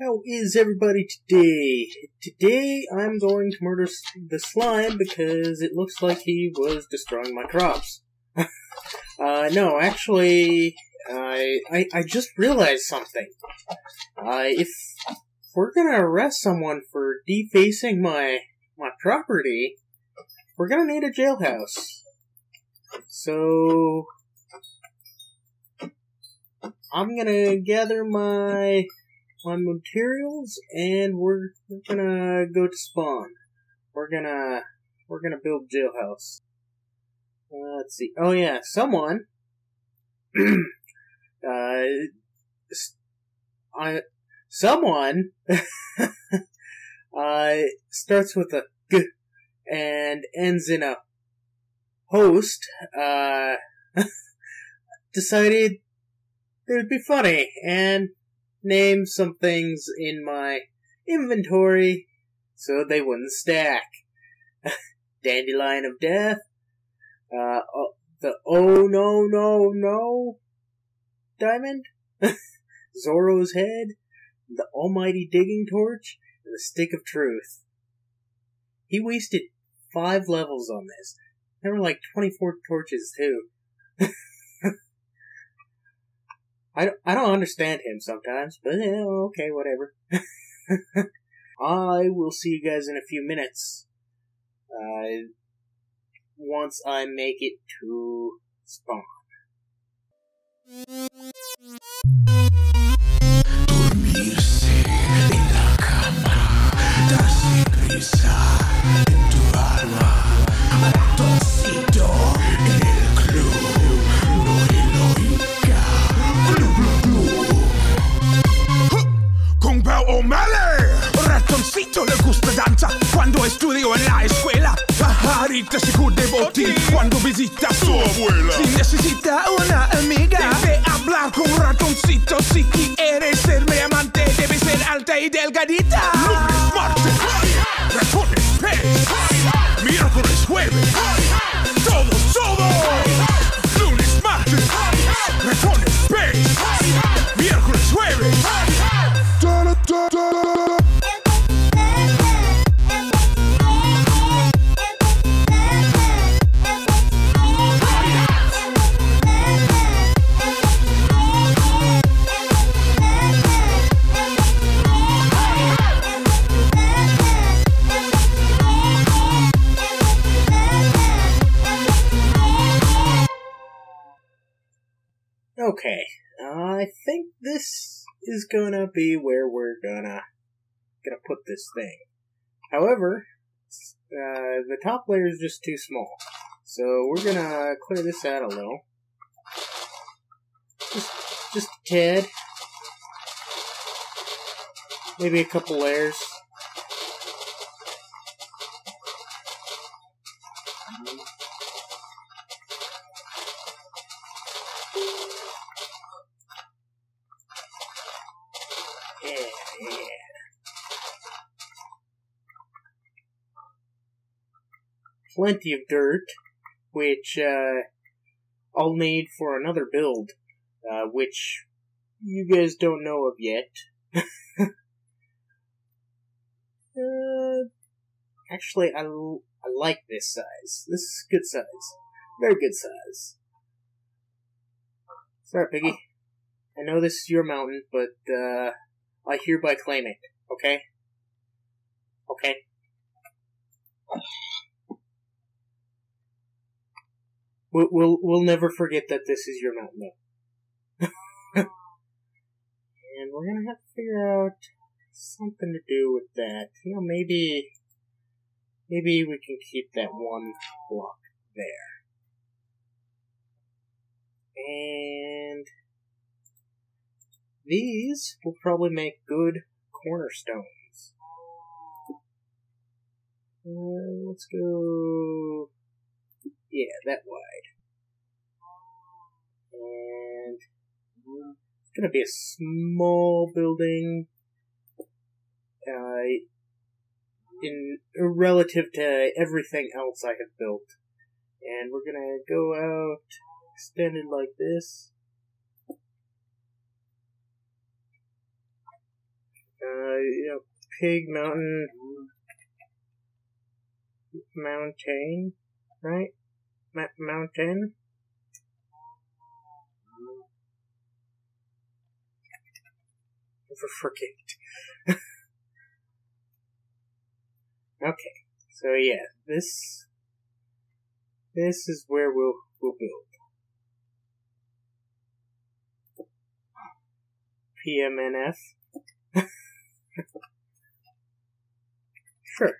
How is everybody today? Today I'm going to murder the slime because it looks like he was destroying my crops. uh, no, actually, I, I I just realized something. Uh, if we're gonna arrest someone for defacing my my property, we're gonna need a jailhouse. So I'm gonna gather my my materials and we're, we're gonna go to spawn. We're gonna we're gonna build jailhouse. Uh, let's see. Oh yeah, someone. uh, I someone uh starts with a g and ends in a host. Uh, decided it would be funny and name some things in my inventory so they wouldn't stack. Dandelion of Death, uh, oh, the Oh No No No Diamond, Zoro's Head, the Almighty Digging Torch, and the Stick of Truth. He wasted five levels on this. There were like 24 torches too. I, don't- I don't understand him sometimes, but yeah, okay, whatever. I will see you guys in a few minutes. Uh, once I make it to spawn. Dormirse en la cama, darse prisa ratoncito le gusta danza cuando estudio en la escuela. Pajarita se de botín cuando visita a su abuela. Si necesita una amiga, debe hablar con ratoncito. Si quieres ser mi amante, debe ser alta y delgadita. Okay, I think this is gonna be where we're gonna gonna put this thing. However, uh, the top layer is just too small, so we're gonna clear this out a little. Just, just a tad. Maybe a couple layers. Plenty of dirt, which uh, I'll need for another build, uh, which you guys don't know of yet. uh, actually, I, like this size. This is good size. Very good size. Sorry, Piggy. I know this is your mountain, but uh, I hereby claim it. Okay. Okay. We'll we'll, we'll never forget that this is your mountain, though. and we're gonna have to figure out something to do with that. You know, maybe maybe we can keep that one block there. And these will probably make good cornerstones. Uh, let's go. Yeah, that wide. And it's gonna be a small building. Uh, in relative to everything else I have built, and we're gonna go out extended like this. Uh yeah, Pig Mountain Mountain, right? Mountain. For forget. okay, so yeah, this this is where we'll we'll build. PMNF. sure.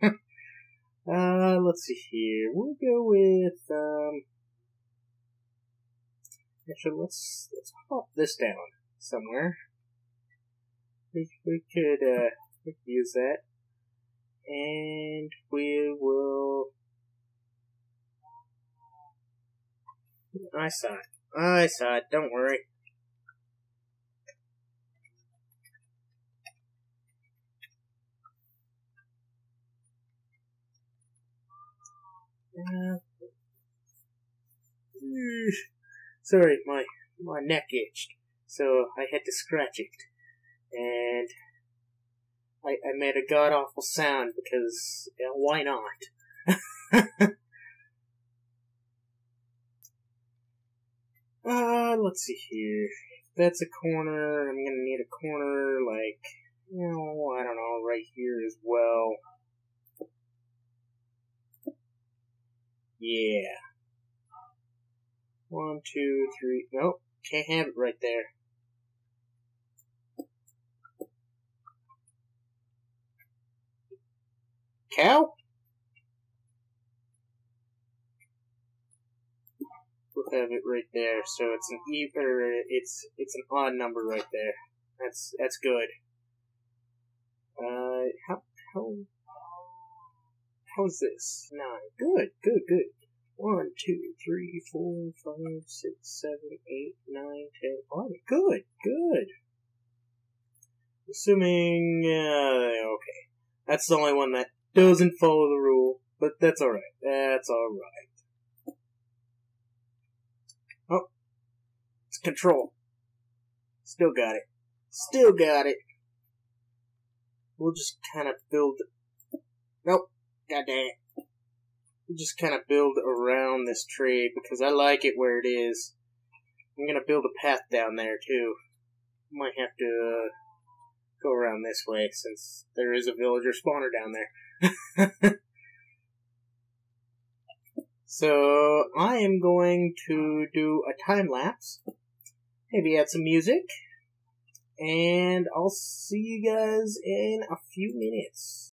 uh, let's see here. We'll go with um. Actually, let's let's pop this down somewhere. We we could uh we could use that, and we will. I saw it. I saw it. Don't worry. Uh, sorry, my my neck itched, so I had to scratch it, and I I made a god awful sound because yeah, why not? Uh, let's see here. That's a corner. I'm gonna need a corner, like, you know, I don't know, right here as well. Yeah. One, two, three. Nope, can't have it right there. Cow? We'll have it right there. So it's an either it's it's an odd number right there. That's that's good. Uh, how how how's this? Nine. Good, good, good. One, two, three, four, five, six, seven, eight, nine, ten. Good, good. Assuming, uh, okay. That's the only one that doesn't follow the rule, but that's alright. That's alright. Oh. It's control. Still got it. Still got it. We'll just kind of build. Nope. Dang it. Just kind of build around this tree because I like it where it is. I'm gonna build a path down there too. Might have to uh, go around this way since there is a villager spawner down there. so I am going to do a time lapse. Maybe add some music. And I'll see you guys in a few minutes.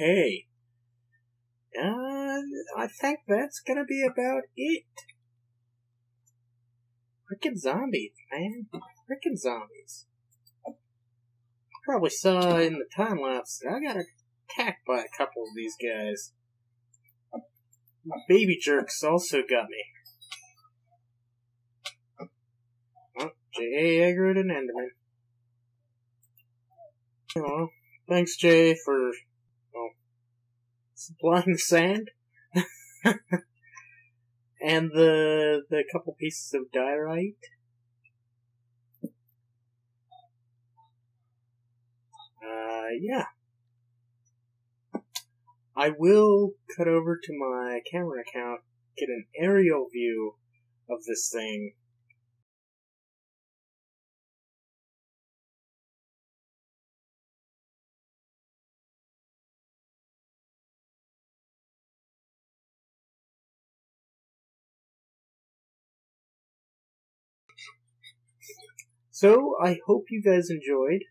Okay. I think that's gonna be about it. Frickin' zombies, man. Freaking zombies. Probably saw in the time lapse that I got attacked by a couple of these guys. Baby jerks also got me. Oh, J.A. aggroed an Enderman. Oh, thanks, Jay, for well, supplying sand and the the couple pieces of diorite. Uh, yeah. I will cut over to my camera account, get an aerial view of this thing. So, I hope you guys enjoyed.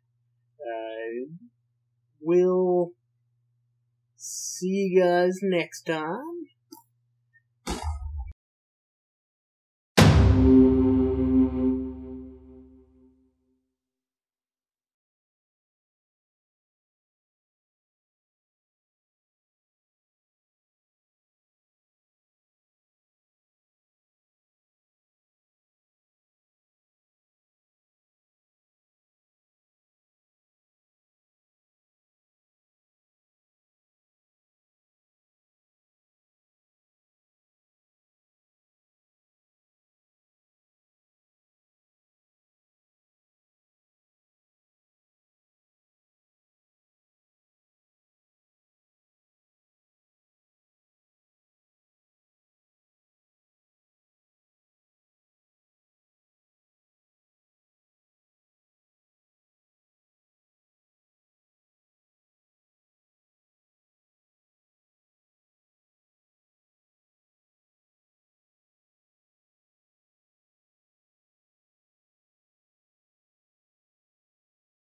Uh, we'll see you guys next time.